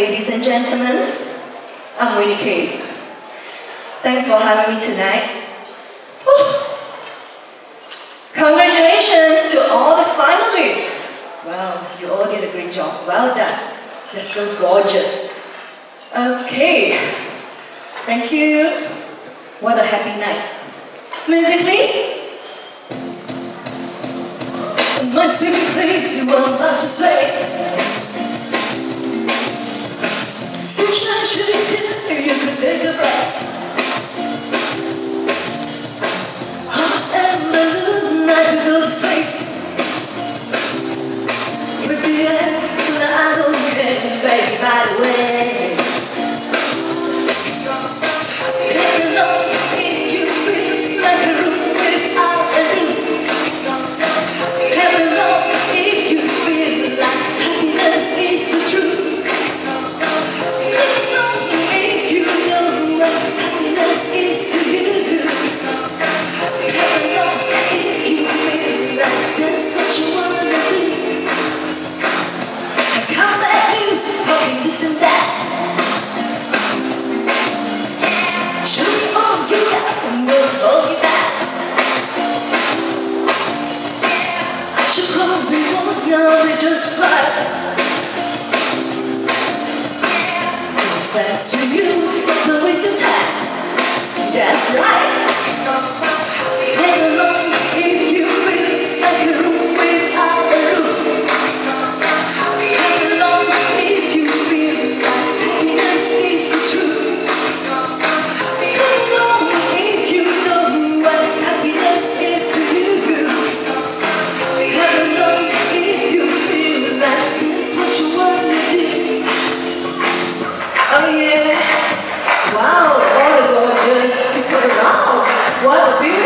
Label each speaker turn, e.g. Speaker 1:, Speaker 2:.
Speaker 1: ladies and gentlemen. I'm Winnie K. Thanks for having me tonight. Whew. Congratulations to all the finalists. Wow, you all did a great job. Well done. You're so gorgeous. Okay. Thank you. What a happy night. Music, please. My stupid crazy what I'm about to say. 是你先与月色对 we just fly Fast to you, the waste of time That's right. What? The